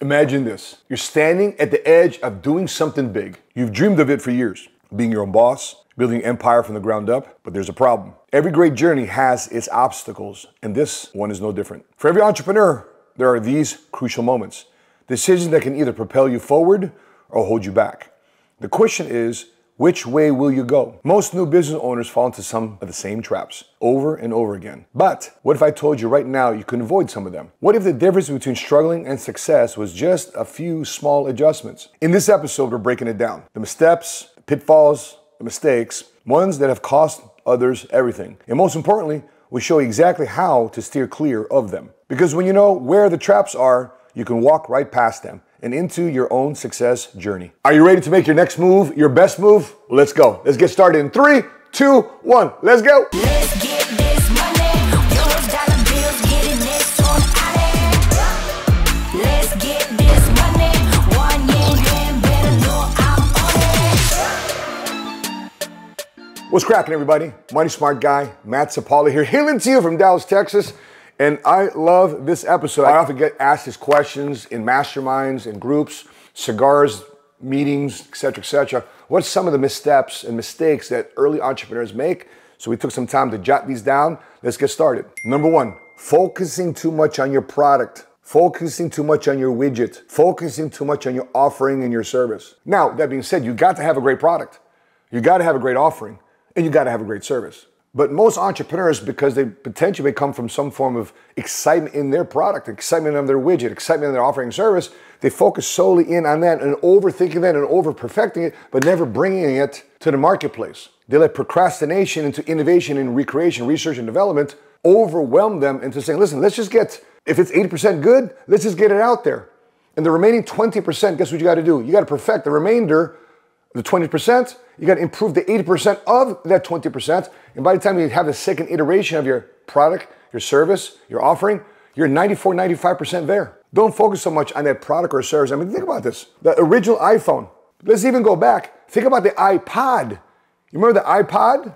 Imagine this you're standing at the edge of doing something big. You've dreamed of it for years being your own boss, building an empire from the ground up, but there's a problem. Every great journey has its obstacles, and this one is no different. For every entrepreneur, there are these crucial moments decisions that can either propel you forward or hold you back. The question is, which way will you go? Most new business owners fall into some of the same traps over and over again. But what if I told you right now you can avoid some of them? What if the difference between struggling and success was just a few small adjustments? In this episode, we're breaking it down the missteps, the pitfalls, the mistakes, ones that have cost others everything. And most importantly, we show you exactly how to steer clear of them. Because when you know where the traps are, you can walk right past them and into your own success journey. Are you ready to make your next move your best move? Let's go. Let's get started in three, two, one. Let's go. Let's get this money. Euros, dollar bills, getting this on out Let's get this money. One yen, yen, better know I'm on it. What's cracking, everybody? Money Smart Guy, Matt Sapaula here, hailing to you from Dallas, Texas. And I love this episode. I often get asked these questions in masterminds, in groups, cigars, meetings, etc., etc. What's some of the missteps and mistakes that early entrepreneurs make? So we took some time to jot these down. Let's get started. Number one, focusing too much on your product. Focusing too much on your widget, focusing too much on your offering and your service. Now, that being said, you got to have a great product. You got to have a great offering and you got to have a great service. But most entrepreneurs, because they potentially may come from some form of excitement in their product, excitement on their widget, excitement in their offering service, they focus solely in on that and overthinking that and over perfecting it, but never bringing it to the marketplace. They let procrastination into innovation and recreation, research and development overwhelm them into saying, listen, let's just get, if it's 80% good, let's just get it out there. And the remaining 20%, guess what you got to do? You got to perfect the remainder the 20%, you got to improve the 80% of that 20%. And by the time you have the second iteration of your product, your service, your offering, you're 94, 95% there. Don't focus so much on that product or service. I mean, think about this. The original iPhone. Let's even go back. Think about the iPod. You remember the iPod?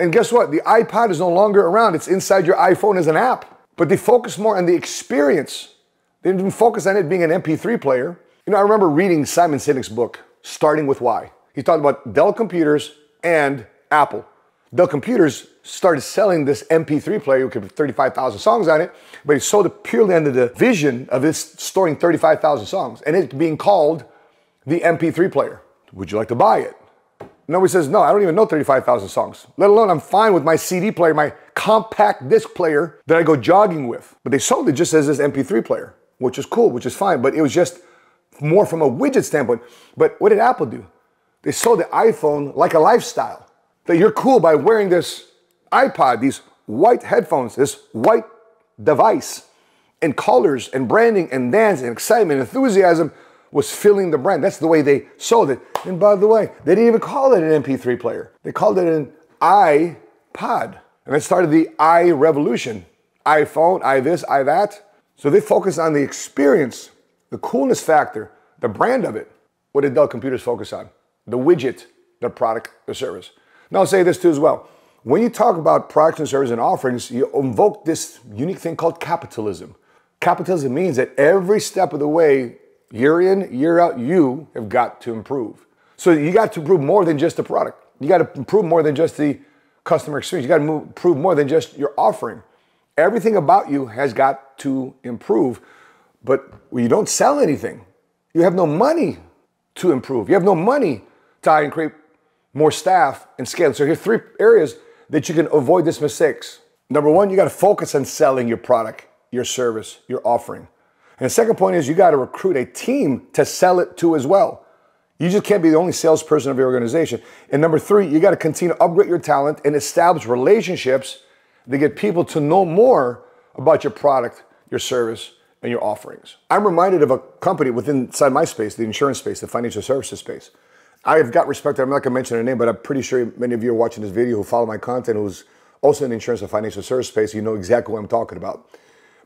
And guess what? The iPod is no longer around. It's inside your iPhone as an app. But they focus more on the experience. They didn't focus on it being an MP3 player. You know, I remember reading Simon Sinek's book starting with why. He talked about Dell Computers and Apple. Dell Computers started selling this MP3 player with 35,000 songs on it, but he sold it purely under the vision of it storing 35,000 songs and it being called the MP3 player. Would you like to buy it? Nobody says, no, I don't even know 35,000 songs, let alone I'm fine with my CD player, my compact disc player that I go jogging with. But they sold it just as this MP3 player, which is cool, which is fine, but it was just more from a widget standpoint. But what did Apple do? They sold the iPhone like a lifestyle. That you're cool by wearing this iPod, these white headphones, this white device, and colors and branding and dance and excitement and enthusiasm was filling the brand. That's the way they sold it. And by the way, they didn't even call it an MP3 player. They called it an iPod. And it started the i revolution. iPhone, i this, i that. So they focused on the experience the coolness factor, the brand of it, what did Dell Computers focus on? The widget, the product, the service. Now I'll say this too as well. When you talk about products and services and offerings, you invoke this unique thing called capitalism. Capitalism means that every step of the way, year in, year out, you have got to improve. So you got to improve more than just the product. You got to improve more than just the customer experience. You got to improve more than just your offering. Everything about you has got to improve but you don't sell anything. You have no money to improve. You have no money to hire and create more staff and scale. So here are three areas that you can avoid these mistakes. Number one, you got to focus on selling your product, your service, your offering. And the second point is you got to recruit a team to sell it to as well. You just can't be the only salesperson of your organization. And number three, you got to continue to upgrade your talent and establish relationships that get people to know more about your product, your service, and your offerings. I'm reminded of a company within inside my space, the insurance space, the financial services space. I have got respect. I'm not going to mention their name, but I'm pretty sure many of you are watching this video who follow my content who's also in the insurance and financial service space. You know exactly what I'm talking about.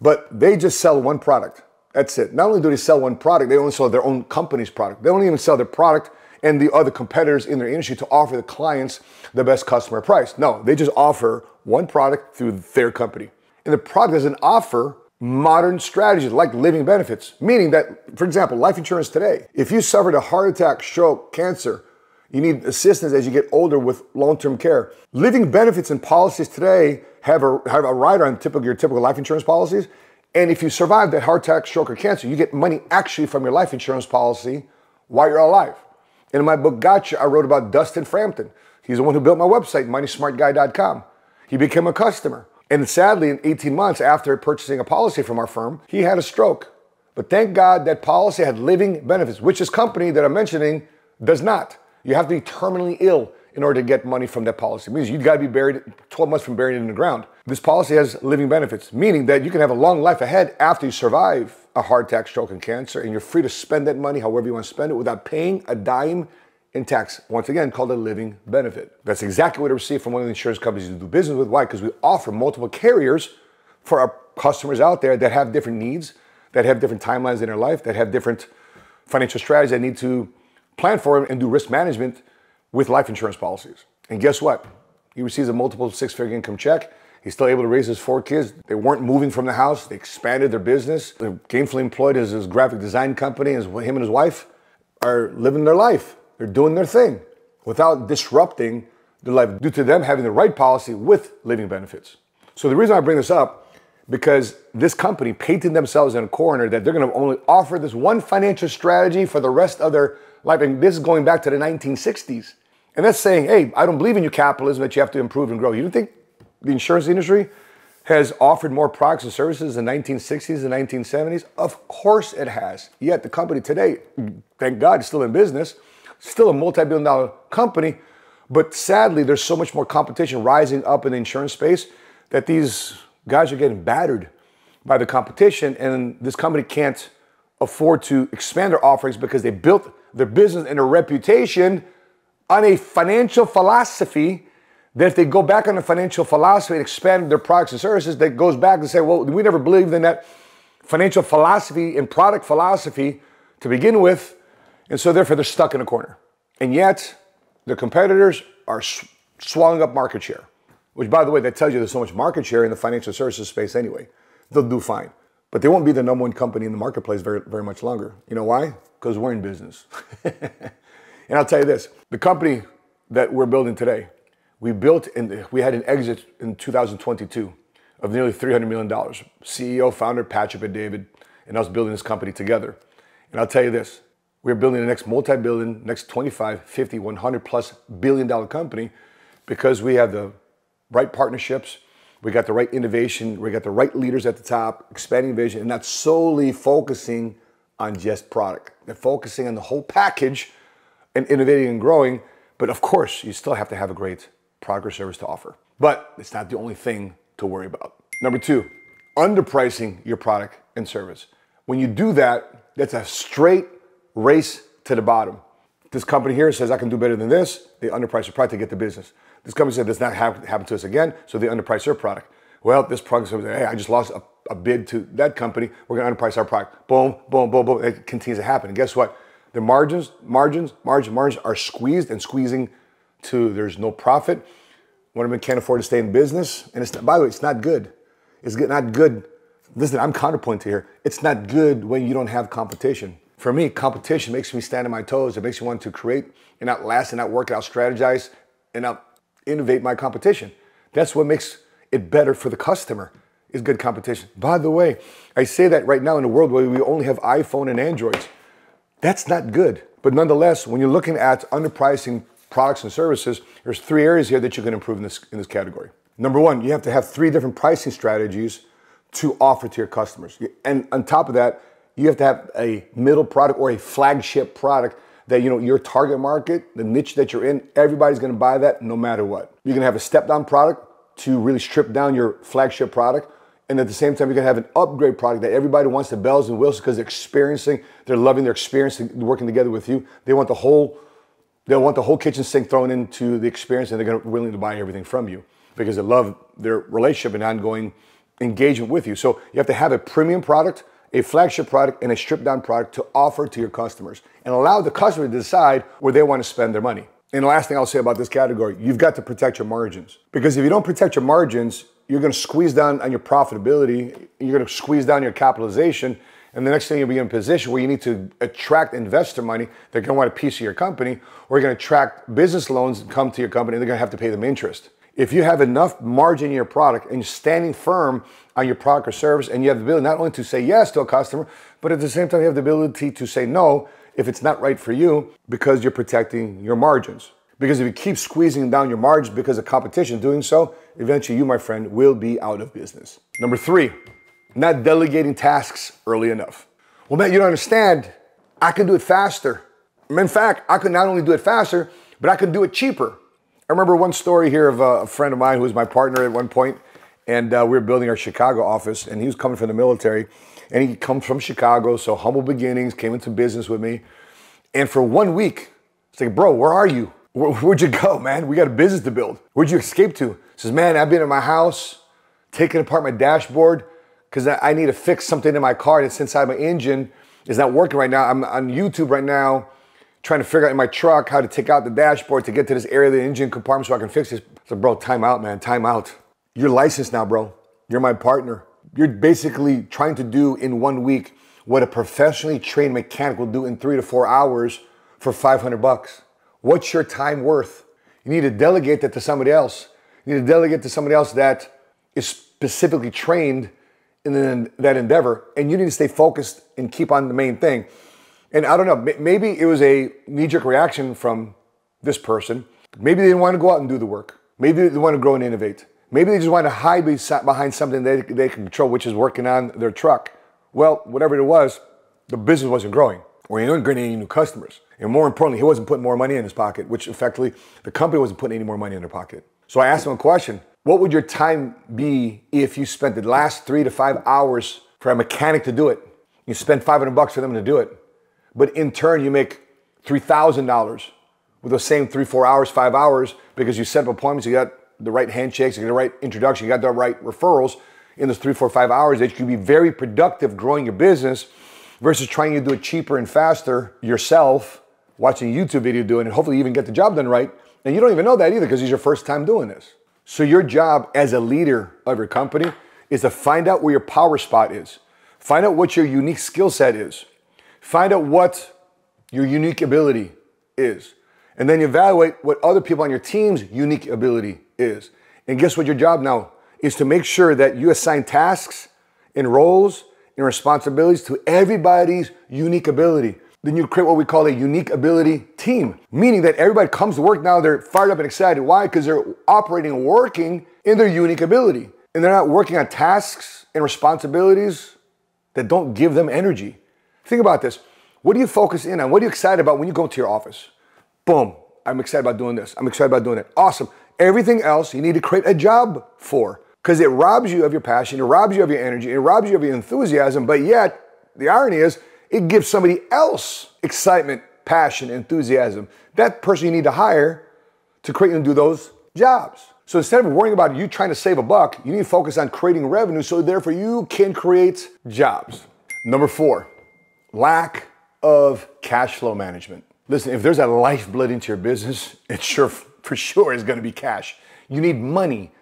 But they just sell one product. That's it. Not only do they sell one product, they only sell their own company's product. They don't even sell their product and the other competitors in their industry to offer the clients the best customer price. No, they just offer one product through their company. And the product doesn't offer modern strategies like living benefits, meaning that, for example, life insurance today, if you suffered a heart attack, stroke, cancer, you need assistance as you get older with long-term care. Living benefits and policies today have a, have a rider on typical, your typical life insurance policies. And if you survive that heart attack, stroke, or cancer, you get money actually from your life insurance policy while you're alive. And in my book, Gotcha, I wrote about Dustin Frampton. He's the one who built my website, moneysmartguy.com. He became a customer. And sadly, in 18 months after purchasing a policy from our firm, he had a stroke. But thank God that policy had living benefits, which this company that I'm mentioning does not. You have to be terminally ill in order to get money from that policy. It means you've got to be buried 12 months from buried in the ground. This policy has living benefits, meaning that you can have a long life ahead after you survive a heart attack, stroke, and cancer, and you're free to spend that money however you want to spend it without paying a dime in tax. Once again, called a living benefit. That's exactly what I received from one of the insurance companies we do business with. Why? Because we offer multiple carriers for our customers out there that have different needs, that have different timelines in their life, that have different financial strategies that need to plan for and do risk management with life insurance policies. And guess what? He receives a multiple six figure income check. He's still able to raise his four kids. They weren't moving from the house. They expanded their business. They're gainfully employed as his graphic design company. As him and his wife are living their life. They're doing their thing without disrupting their life due to them having the right policy with living benefits. So the reason I bring this up because this company painted themselves in a corner that they're going to only offer this one financial strategy for the rest of their life. And this is going back to the 1960s. And that's saying, hey, I don't believe in your capitalism that you have to improve and grow. You don't think the insurance industry has offered more products and services in the 1960s and 1970s? Of course it has. Yet the company today, thank God, is still in business, still a multi billion dollar company. But sadly, there's so much more competition rising up in the insurance space that these guys are getting battered by the competition. And this company can't afford to expand their offerings because they built their business and their reputation on a financial philosophy that if they go back on the financial philosophy and expand their products and services, that goes back and say, well, we never believed in that financial philosophy and product philosophy to begin with. And so therefore they're stuck in a corner. And yet their competitors are sw- swallowing up market share, which by the way, that tells you there's so much market share in the financial services space anyway. They'll do fine. But they won't be the number one company in the marketplace very, very much longer. You know why? Because we're in business. And I'll tell you this the company that we're building today, we built and we had an exit in 2022 of nearly $300 million. CEO, founder, Patrick Bet-David, and us building this company together. And I'll tell you this we're building the next multi billion, next 25, 50, 100 plus billion dollar company because we have the right partnerships, we got the right innovation, we got the right leaders at the top, expanding vision, and not solely focusing on just product. They're focusing on the whole package and innovating and growing. But of course, you still have to have a great product or service to offer. But it's not the only thing to worry about. Number two, underpricing your product and service. When you do that, that's a straight race to the bottom. This company here says, I can do better than this. They underprice their product to get the business. This company said, this not happen to us again, so they underprice their product. Well, this product says, hey, I just lost a, a bid to that company. We're going to underprice our product. Boom, boom, boom, boom. It continues to happen. And guess what? The margins, margins, margins, margins are squeezed and squeezing to there's no profit. One of them can't afford to stay in business. And it's not, by the way, it's not good. It's not good. Listen, I'm counterpoint here. It's not good when you don't have competition. For me, competition makes me stand on my toes. It makes me want to create and outlast and outwork and out strategize and out innovate my competition. That's what makes it better for the customer is good competition. By the way, I say that right now in a world where we only have iPhone and Androids. That's not good. But nonetheless, when you're looking at underpricing products and services, there's three areas here that you can improve in this, in this category. Number one, you have to have three different pricing strategies to offer to your customers. And on top of that, you have to have a middle product or a flagship product that you know your target market, the niche that you're in, everybody's gonna buy that no matter what. You're gonna have a step down product to really strip down your flagship product and at the same time, you're gonna have an upgrade product that everybody wants the bells and whistles because they're experiencing, they're loving their experience working together with you. They want the whole, they want the whole kitchen sink thrown into the experience, and they're gonna willing to buy everything from you because they love their relationship and ongoing engagement with you. So you have to have a premium product, a flagship product, and a stripped down product to offer to your customers, and allow the customer to decide where they want to spend their money. And the last thing I'll say about this category, you've got to protect your margins. Because if you don't protect your margins, you're going to squeeze down on your profitability, you're going to squeeze down your capitalization, and the next thing you'll be in a position where you need to attract investor money. They're going to want a piece of your company, or you're going to attract business loans and come to your company, and they're going to have to pay them interest. If you have enough margin in your product and you're standing firm on your product or service, and you have the ability not only to say yes to a customer, but at the same time you have the ability to say no if it's not right for you because you're protecting your margins. Because if you keep squeezing down your margins because of competition doing so, eventually you, my friend, will be out of business. Number three, not delegating tasks early enough. Well, man, you don't understand. I can do it faster. In fact, I could not only do it faster, but I can do it cheaper. I remember one story here of a friend of mine who was my partner at one point, and uh, we were building our Chicago office, and he was coming from the military, and he comes from Chicago, so humble beginnings, came into business with me, and for one week, it's like, bro, where are you? Where, would you go, man? We got a business to build. Where'd you escape to? He says, man, I've been in my house, taking apart my dashboard, because I need to fix something in my car that's inside my engine. It's not working right now. I'm on YouTube right now trying to figure out in my truck how to take out the dashboard to get to this area of the engine compartment so I can fix this. So, bro, time out, man, time out. You're licensed now, bro. You're my partner. You're basically trying to do in one week what a professionally trained mechanic will do in three to four hours for 500 bucks. What's your time worth? You need to delegate that to somebody else. You need to delegate to somebody else that is specifically trained in that endeavor, and you need to stay focused and keep on the main thing. And I don't know, maybe it was a knee jerk reaction from this person. Maybe they didn't want to go out and do the work. Maybe they want to grow and innovate. Maybe they just want to hide behind something they, they can control, which is working on their truck. Well, whatever it was, the business wasn't growing, or he wasn't getting any new customers. And more importantly, he wasn't putting more money in his pocket, which effectively the company wasn't putting any more money in their pocket. So I asked him a question What would your time be if you spent the last three to five hours for a mechanic to do it? You spend 500 bucks for them to do it but in turn you make $3,000 with those same three, four hours, five hours because you set up appointments, you got the right handshakes, you got the right introduction, you got the right referrals in those three, four, five hours that you can be very productive growing your business versus trying to do it cheaper and faster yourself, watching YouTube video doing it, hopefully even get the job done right. And you don't even know that either because it's your first time doing this. So your job as a leader of your company is to find out where your power spot is. Find out what your unique skill set is. Find out what your unique ability is. And then evaluate what other people on your team's unique ability is. And guess what your job now is to make sure that you assign tasks and roles and responsibilities to everybody's unique ability. Then you create what we call a unique ability team, meaning that everybody comes to work now, they're fired up and excited. Why? Because they're operating and working in their unique ability. And they're not working on tasks and responsibilities that don't give them energy. Think about this. What do you focus in on? What are you excited about when you go to your office? Boom. I'm excited about doing this. I'm excited about doing it. Awesome. Everything else you need to create a job for because it robs you of your passion, it robs you of your energy, it robs you of your enthusiasm. But yet, the irony is, it gives somebody else excitement, passion, enthusiasm. That person you need to hire to create and do those jobs. So instead of worrying about you trying to save a buck, you need to focus on creating revenue so therefore you can create jobs. Number four, lack of cash flow management. Listen, if there's a lifeblood into your business, it sure for sure is going to be cash. You need money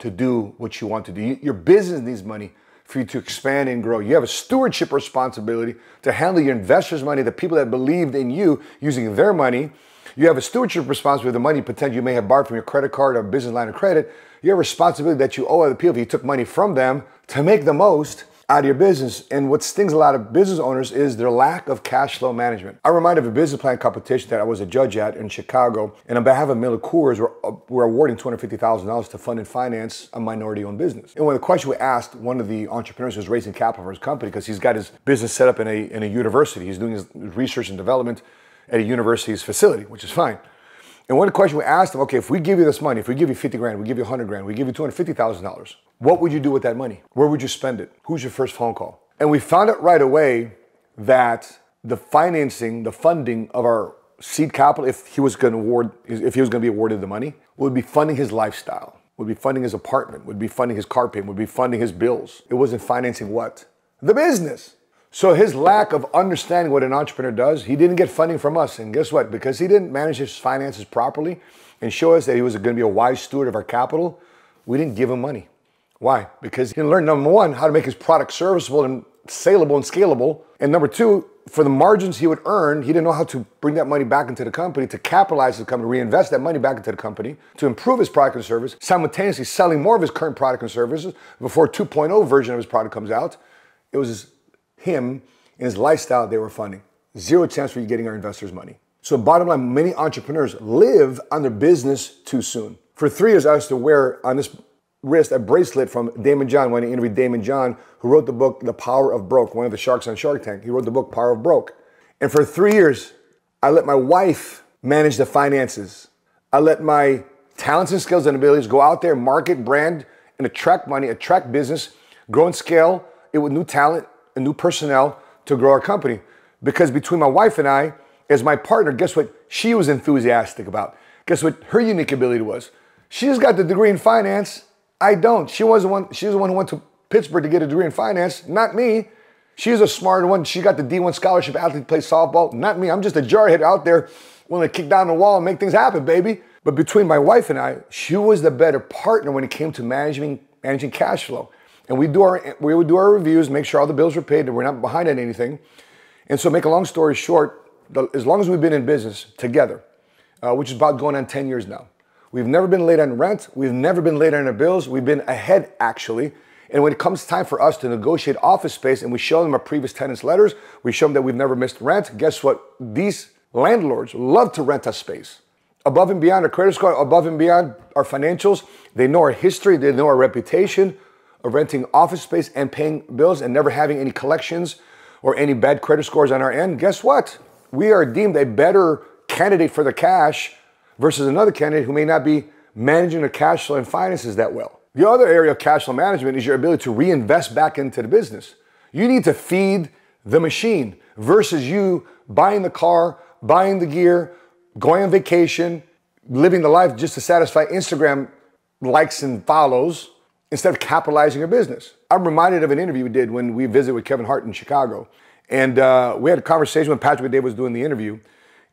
to do what you want to do. Your business needs money for you to expand and grow. You have a stewardship responsibility to handle your investors' money, the people that believed in you using their money. You have a stewardship responsibility for the money potentially you may have borrowed from your credit card or business line of credit. You have a responsibility that you owe other people if you took money from them to make the most out of your business. And what stings a lot of business owners is their lack of cash flow management. I remind of a business plan competition that I was a judge at in Chicago. And on behalf of Miller Coors, we're, uh, we're awarding $250,000 to fund and finance a minority owned business. And when the question we asked one of the entrepreneurs who's raising capital for his company, because he's got his business set up in a, in a university, he's doing his research and development at a university's facility, which is fine. And one question we asked him, okay, if we give you this money, if we give you 50 grand, we give you 100 grand, we give you $250,000, what would you do with that money? Where would you spend it? Who's your first phone call? And we found out right away that the financing, the funding of our seed capital, if he was going to award, if he was going to be awarded the money, would be funding his lifestyle, would be funding his apartment, would be funding his car payment, would be funding his bills. It wasn't financing what? The business. So his lack of understanding what an entrepreneur does, he didn't get funding from us. And guess what? Because he didn't manage his finances properly and show us that he was going to be a wise steward of our capital, we didn't give him money. Why? Because he didn't learn number one, how to make his product serviceable and saleable and scalable. And number two, for the margins he would earn, he didn't know how to bring that money back into the company, to capitalize the company, reinvest that money back into the company, to improve his product and service, simultaneously selling more of his current product and services before 2.0 version of his product comes out. It was him and his lifestyle they were funding. Zero chance for you getting our investors' money. So bottom line, many entrepreneurs live on their business too soon. For three years, I used to wear on this wrist a bracelet from Daymond John when I interviewed Daymond John, who wrote the book The Power of Broke, one of the sharks on Shark Tank. He wrote the book Power of Broke. And for three years, I let my wife manage the finances. I let my talents and skills and abilities go out there, market, brand, and attract money, attract business, grow and scale it with new talent and new personnel to grow our company. Because between my wife and I, as my partner, guess what she was enthusiastic about? Guess what her unique ability was? She just got the degree in finance. I don't. She was the one, she was the one who went to Pittsburgh to get a degree in finance, not me. She's a smart one. She got the D1 scholarship athlete, to play softball, not me. I'm just a jarhead out there willing to kick down the wall and make things happen, baby. But between my wife and I, she was the better partner when it came to managing managing cash flow. And we do our we would do our reviews, make sure all the bills were paid, and we're not behind on anything. And so, make a long story short, the, as long as we've been in business together, uh, which is about going on 10 years now, we've never been late on rent. We've never been late on our bills. We've been ahead, actually. And when it comes time for us to negotiate office space and we show them our previous tenants' letters, we show them that we've never missed rent. Guess what? These landlords love to rent us space. Above and beyond our credit score, above and beyond our financials, they know our history, they know our reputation of renting office space and paying bills and never having any collections or any bad credit scores on our end. Guess what? We are deemed a better candidate for the cash versus another candidate who may not be managing the cash flow and finances that well. The other area of cash flow management is your ability to reinvest back into the business. You need to feed the machine versus you buying the car, buying the gear, going on vacation, living the life just to satisfy Instagram likes and follows instead of capitalizing your business. I'm reminded of an interview we did when we visited with Kevin Hart in Chicago. And uh, we had a conversation when Patrick Bet-David was doing the interview,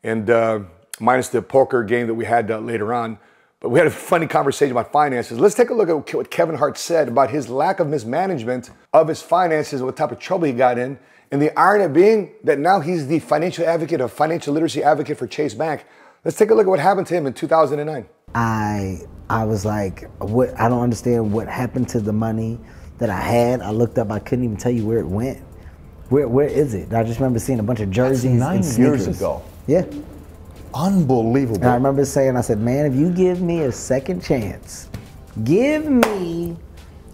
and uh, minus the poker game that we had uh, later on. But we had a funny conversation about finances. Let's take a look at what Kevin Hart said about his lack of mismanagement of his finances and what type of trouble he got in. And the irony being that now he's the financial advocate, a financial literacy advocate for Chase Bank. Let's take a look at what happened to him in 2009. I I was like, what? I don't understand what happened to the money that I had. I looked up. I couldn't even tell you where it went. Where Where is it? I just remember seeing a bunch of jerseys. nine and years sneakers. ago. Yeah. Unbelievable. And I remember saying, I said, man, if you give me a second chance, give me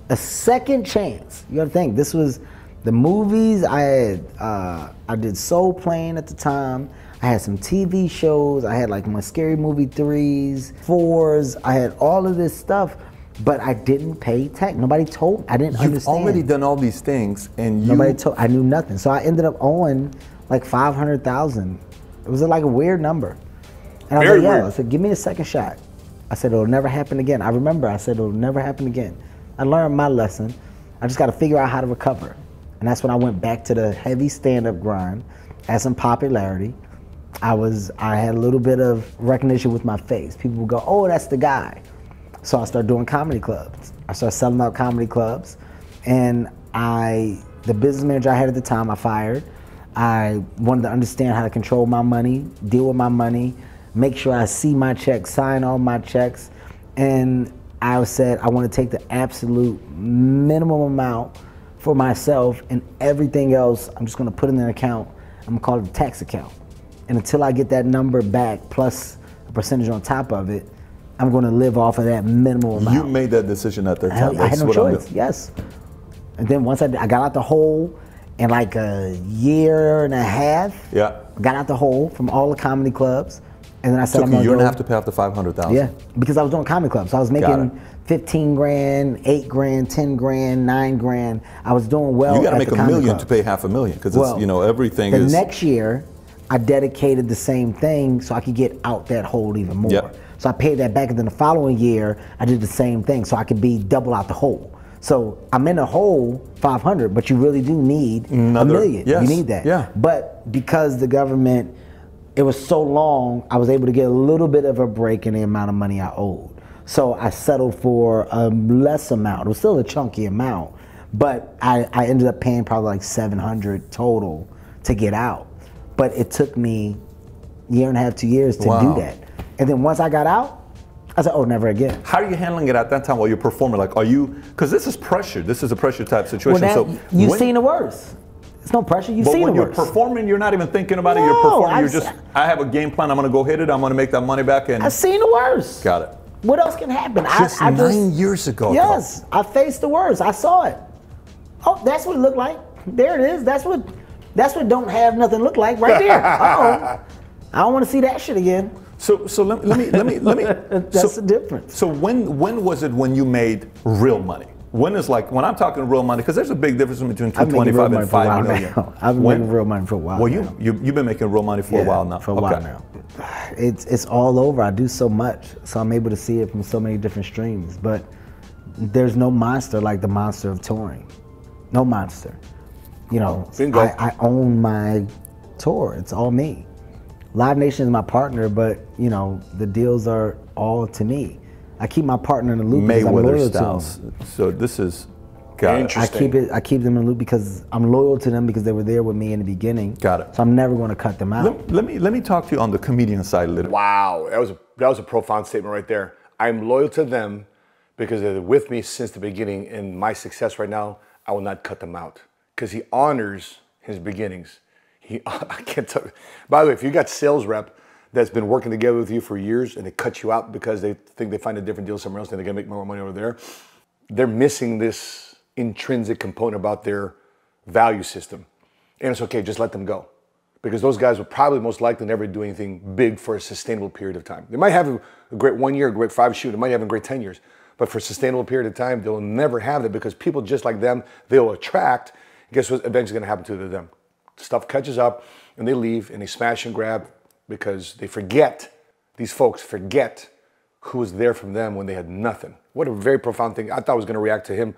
a second chance. You got to think this was the movies I had. Uh, I did Soul Plane at the time. I had some TV shows. I had like my scary movie threes, fours. I had all of this stuff, but I didn't pay tax. Nobody told. Me. I didn't You've understand. already done all these things, and you. Nobody told. I knew nothing. So I ended up owing like five hundred thousand. It was like a weird number. And I was Very like, yeah. weird. I said, give me a second shot. I said it'll never happen again. I remember I said it'll never happen again. I learned my lesson. I just got to figure out how to recover. And that's when I went back to the heavy stand-up grind, had some popularity. I was I had a little bit of recognition with my face. People would go, "Oh, that's the guy." So I started doing comedy clubs. I started selling out comedy clubs, and I, the business manager I had at the time, I fired. I wanted to understand how to control my money, deal with my money, make sure I see my checks, sign all my checks, and I said I want to take the absolute minimum amount for myself, and everything else I'm just going to put in an account. I'm going to call it a tax account. And until I get that number back plus a percentage on top of it, I'm going to live off of that minimal amount. You made that decision at that I, time. I had no choice. Yes. And then once I, I got out the hole in like a year and a half, Yeah. got out the hole from all the comedy clubs, and then I said Took I'm you a gonna year and a go- half to pay off the five hundred thousand. yeah, because I was doing comedy clubs. So I was making 15 grand, 8 grand, 10 grand, 9 grand. I was doing well. You got to make a million to pay half a million because Well, it's you know everything the is. next year, I dedicated the same thing so I could get out that hole even more. Yep. So I paid that back, and then the following year, I did the same thing so I could be double out the hole. So I'm in a hole 500, but you really do need Another- a million. yes, You need that. yeah. But because the government, it was so long, I was able to get a little bit of a break in the amount of money I owed. So I settled for a less amount. It was still a chunky amount, but I, I ended up paying probably like 700 total to get out. But it took me a year and a half, two years to Wow. do that. And then once I got out, I said, oh, never again. How are you handling it at that time while you're performing? Like, are you? Because this is pressure. This is a pressure type situation. Well, that, so you've when- seen the worst. It's no pressure. You've But seen when you're worst. performing, you're not even thinking about it. You're No, performing. You're just. I have a game plan. I'm gonna go hit it. I'm gonna make that money back. And I've seen the worst. got it. What else can happen? Just I, I nine years ago. Yes, I faced the worst. I saw it. Oh, that's what it looked like. There it is. That's what. That's what don't have nothing look like right there. oh, I don't want to see that shit again. So, so let, let me let me let me. That's so, the difference. So when when was it when you made real money? When is like when I'm talking real money? Because there's a big difference between I've been making 225 and money for a while five million. now. I've been When- making real money for a while. Well, you, now. you you've been making real money for a while now. For a while Okay. now. It's it's all over. I do so much, so I'm able to see it from so many different streams. But there's no monster like the monster of touring. No monster. You know. I, I own my tour. It's all me. Live Nation is my partner, but you know the deals are all to me. I keep my partner in the loop because I'm Mayweather loyal to styles. them. So this is got it. I keep it. I keep them in the loop because I'm loyal to them because they were there with me in the beginning. Got it. So I'm never going to cut them out. Let, let me let me talk to you on the comedian side a little. Wow, that was a, that was a profound statement right there. I'm loyal to them because they're with me since the beginning, and my success right now, I will not cut them out because he honors his beginnings. He, I can't tell. By the way, if you got sales rep that's been working together with you for years and they cut you out because they think they find a different deal somewhere else and they're gonna make more money over there, they're missing this intrinsic component about their value system. And it's okay, just let them go. Because those guys will probably most likely never do anything big for a sustainable period of time. They might have a, great one year, a great five shoot, they might have a great 10 years. But for a sustainable period of time, they'll never have that because people just like them, they'll attract. Guess what's eventually gonna happen to them? Stuff catches up and they leave and they smash and grab because they forget, these folks forget who was there from them when they had nothing. What a very profound thing. I thought I was going to react to him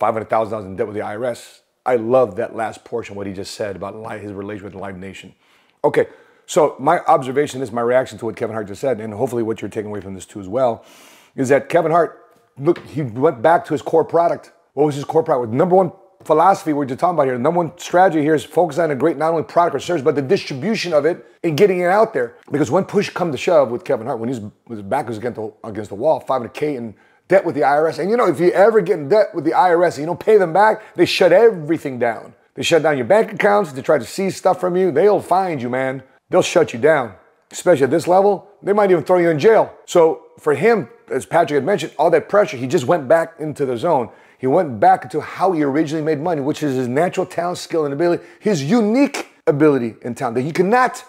$500,000 in debt with the IRS. I love that last portion, what he just said about his relation with Live Nation. Okay, so my observation is my reaction to what Kevin Hart just said, and hopefully what you're taking away from this too as well, is that Kevin Hart, look, he went back to his core product. What was his core product? Number one philosophy we're talking about here, number one strategy here is focus on a great not only product or service, but the distribution of it and getting it out there. Because when push come to shove with Kevin Hart, when he's his back was against the, against the wall, 500K in debt with the IRS, and you know, if you ever get in debt with the IRS and you don't pay them back, they shut everything down. They shut down your bank accounts, they try to seize stuff from you, they'll find you, man. They'll shut you down. Especially at this level, they might even throw you in jail. So for him, as Patrick had mentioned, all that pressure, he just went back into the zone. He went back to how he originally made money, which is his natural talent, skill, and ability, his unique ability and talent that he cannot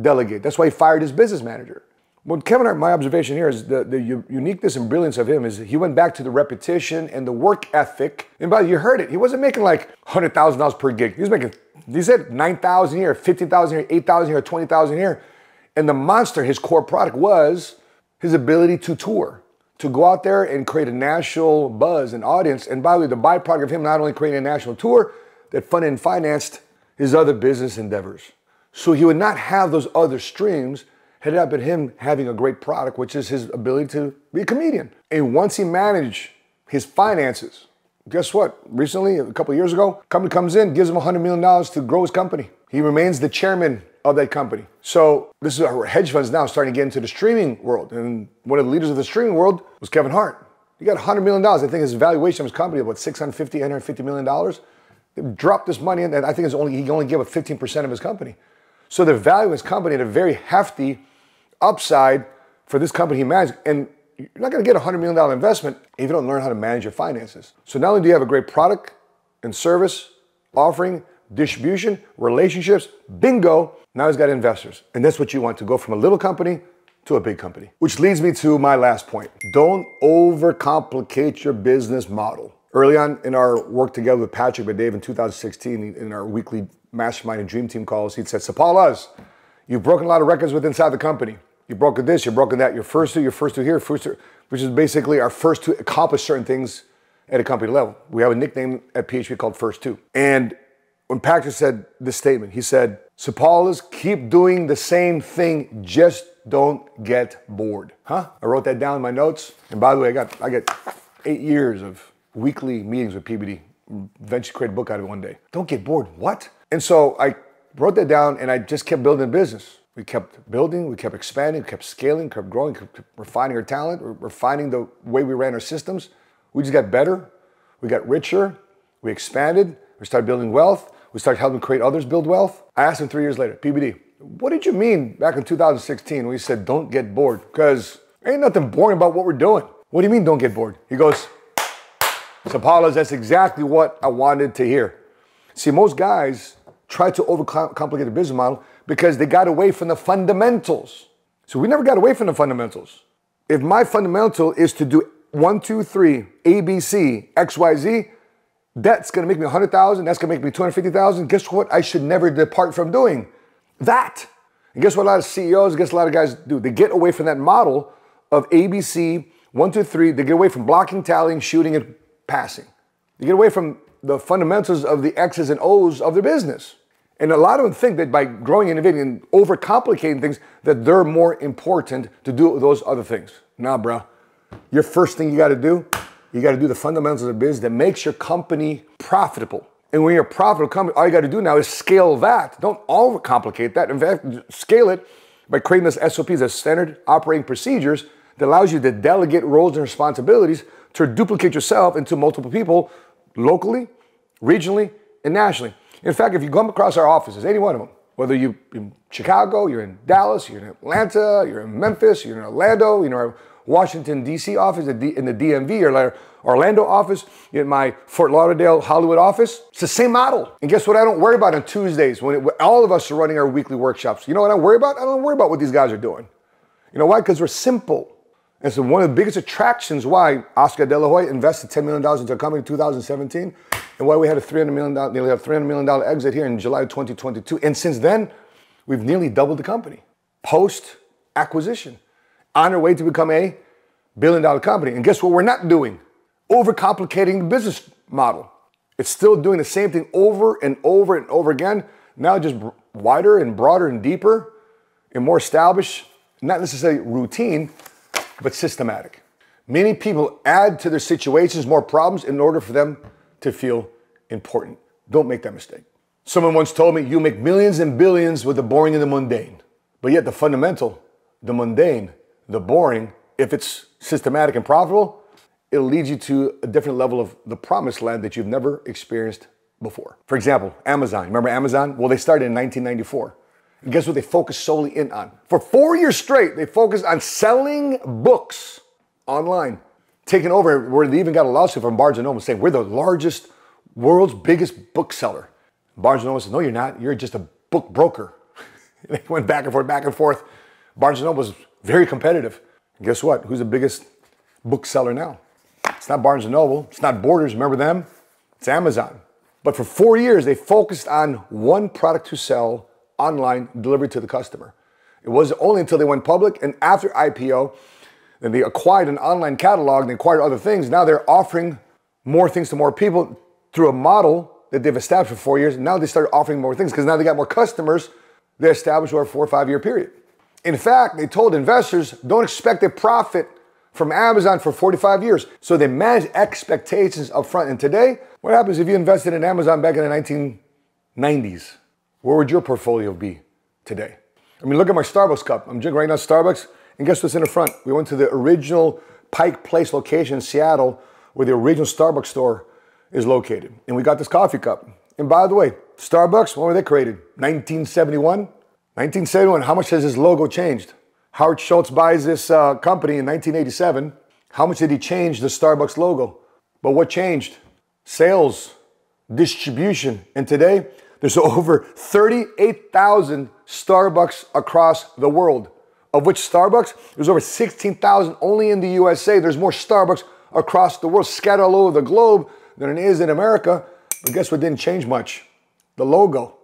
delegate. That's why he fired his business manager. Well, Kevin Hart, my observation here is the, the uniqueness and brilliance of him is he went back to the repetition and the work ethic. And by the way, you heard it. He wasn't making like $100,000 per gig. He was making, he said 9,000 here, 15,000 here, 8,000 here, 20,000 here. And the monster, his core product was his ability to tour, to go out there and create a national buzz and audience. And by the way, the byproduct of him not only creating a national tour, that funded and financed his other business endeavors. So he would not have those other streams had it not been him having a great product, which is his ability to be a comedian. And once he managed his finances, guess what? Recently, a couple years ago, company comes in, gives him $100 million to grow his company. He remains the chairman of that company. So this is our hedge funds now starting to get into the streaming world. And one of the leaders of the streaming world was Kevin Hart. He got $100 million. I think his valuation of his company was $650, $850 million. They dropped this money in, and I think it's only he only gave up 15% of his company. So the value of his company at a very hefty upside for this company he managed. And you're not going to get a $100 million investment if you don't learn how to manage your finances. So not only do you have a great product and service offering, distribution, relationships, bingo, now he's got investors. And that's what you want to go from a little company to a big company. Which leads me to my last point. Don't overcomplicate your business model. Early on in our work together with Patrick and Dave in 2016, in our weekly mastermind and dream team calls, he'd said, Sapaula you've broken a lot of records with inside the company. You've broken this, you've broken that. Your first two, your first two here, first two, which is basically our first to accomplish certain things at a company level. We have a nickname at PHP called First Two. And when Patrick said this statement, he said, Uz, keep doing the same thing, just don't get bored. Huh? I wrote that down in my notes. And by the way, I got I got eight years of weekly meetings with PBD. Eventually create a book out of it one day. Don't get bored. What? And so I wrote that down and I just kept building business. We kept building, we kept expanding, we kept scaling, kept growing, kept refining our talent, refining the way we ran our systems. We just got better, we got richer, we expanded, we started building wealth, we started helping create others build wealth. I asked him three years later, PBD, what did you mean back in 2016 when you said don't get bored? Because ain't nothing boring about what we're doing. What do you mean don't get bored? He goes, so that's exactly what I wanted to hear. See, most guys try to overcomplicate the business model because they got away from the fundamentals. So we never got away from the fundamentals. If my fundamental is to do one, two, three, A, B, C, X, Y, Z, that's gonna make me 100,000, that's gonna make me 250,000. Guess what? I should never depart from doing that. And guess what a lot of CEOs, guess a lot of guys do? They get away from that model of ABC, one, two, three. They get away from blocking, tallying, shooting, and passing. They get away from the fundamentals of the X's and O's of their business. And a lot of them think that by growing, innovating, and overcomplicating things, that they're more important to do those other things. Nah, bro. Your first thing you got to do, you got to do the fundamentals of the business that makes your company profitable. And when you're a profitable company, all you got to do now is scale that. Don't overcomplicate that. In fact, scale it by creating those SOPs, as standard operating procedures that allows you to delegate roles and responsibilities to duplicate yourself into multiple people locally, regionally, and nationally. In fact, if you come across our offices, any one of them, whether you're in Chicago, you're in Dallas, you're in Atlanta, you're in Memphis, you're in Orlando, you know, Washington, D.C. office, in the DMV, or Orlando office, in my Fort Lauderdale, Hollywood office, it's the same model. And guess what? I don't worry about on Tuesdays when, it, all of us are running our weekly workshops. You know what I worry about? I don't worry about what these guys are doing. You know why? Because we're simple. And so one of the biggest attractions why Oscar De La Hoya invested $10 million into a company in 2017 and why we had a $300 million, nearly a $300 million exit here in July 2022. And since then, we've nearly doubled the company post acquisition on our way to become a billion dollar company. And guess what we're not doing? Overcomplicating the business model. It's still doing the same thing over and over and over again, now just wider and broader and deeper and more established, not necessarily routine, but systematic. Many people add to their situations more problems in order for them to feel important. Don't make that mistake. Someone once told me, you make millions and billions with the boring and the mundane. But yet the fundamental, the mundane, the boring, if it's systematic and profitable, it'll lead you to a different level of the promised land that you've never experienced before. For example, Amazon. Remember Amazon? Well, they started in 1994. And guess what they focused solely in on? For four years straight, they focused on selling books online, taking over where they even got a lawsuit from Barnes & Noble saying, we're the largest, world's biggest bookseller. Barnes & Noble said, no, you're not. You're just a book broker. they went back and forth, back and forth. Barnes & Noble was very competitive. And guess what? Who's the biggest bookseller now? It's not Barnes & Noble. It's not Borders. Remember them? It's Amazon. But for four years, they focused on one product to sell online delivered to the customer. It was only until they went public and after IPO, and they acquired an online catalog, they acquired other things. Now they're offering more things to more people through a model that they've established for four years. Now they start offering more things because now they got more customers they established over a four or five year period. In fact, they told investors don't expect a profit from Amazon for 45 years. So they manage expectations up front. And today, what happens if you invested in Amazon back in the 1990s? where would your portfolio be today? I mean, look at my Starbucks cup. I'm drinking right now Starbucks, and guess what's in the front? We went to the original Pike Place location in Seattle, where the original Starbucks store is located. And we got this coffee cup. And by the way, Starbucks, when were they created? 1971? 1971, how much has his logo changed? Howard Schultz buys this uh, company in 1987. How much did he change the Starbucks logo? But what changed? Sales, distribution. And today, there's over 38,000 Starbucks across the world, of which Starbucks, there's over 16,000 only in the USA. There's more Starbucks across the world, scattered all over the globe, than it is in America. But guess what didn't change much? The logo.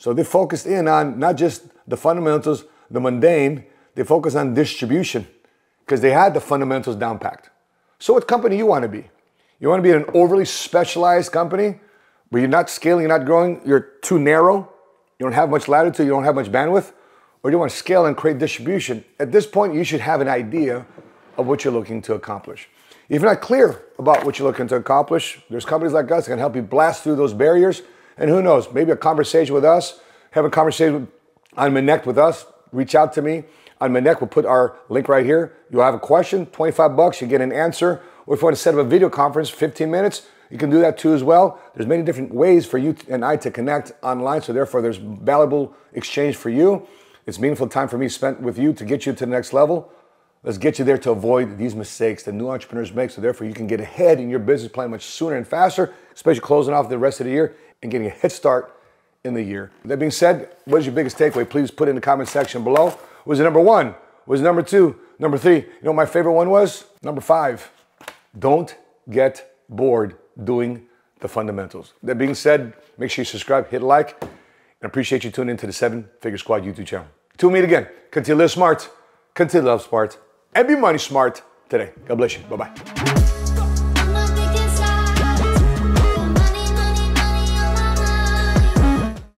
So they focused in on not just the fundamentals, the mundane, they focused on distribution because they had the fundamentals down packed. So what company you want to be? You want to be an overly specialized company but you're not scaling, you're not growing, you're too narrow, you don't have much latitude, you don't have much bandwidth? or you want to scale and create distribution, at this point, you should have an idea of what you're looking to accomplish. If you're not clear about what you're looking to accomplish, there's companies like us that can help you blast through those barriers. And who knows, maybe a conversation with us, have a conversation on Minnect with us, reach out to me. On Minnect, we'll put our link right here. You'll have a question, 25 bucks, you get an answer. Or if you want to set up a video conference, 15 minutes, you can do that too as well. There's many different ways for you and I to connect online, so therefore there's valuable exchange for you. It's meaningful time for me spent with you to get you to the next level. Let's get you there to avoid these mistakes that new entrepreneurs make, so therefore you can get ahead in your business plan much sooner and faster, especially closing off the rest of the year and getting a head start in the year. That being said, what is your biggest takeaway? Please put it in the comment section below. Was it number one? Was it number two? Number three? You know my favorite one was? Number five. Don't get bored doing the fundamentals. That being said, make sure you subscribe, hit like, and appreciate you tuning into the Seven Figure Squad YouTube channel. We meet again, continue to live smart, continue to love smart, and be money smart today. God bless you. Bye bye.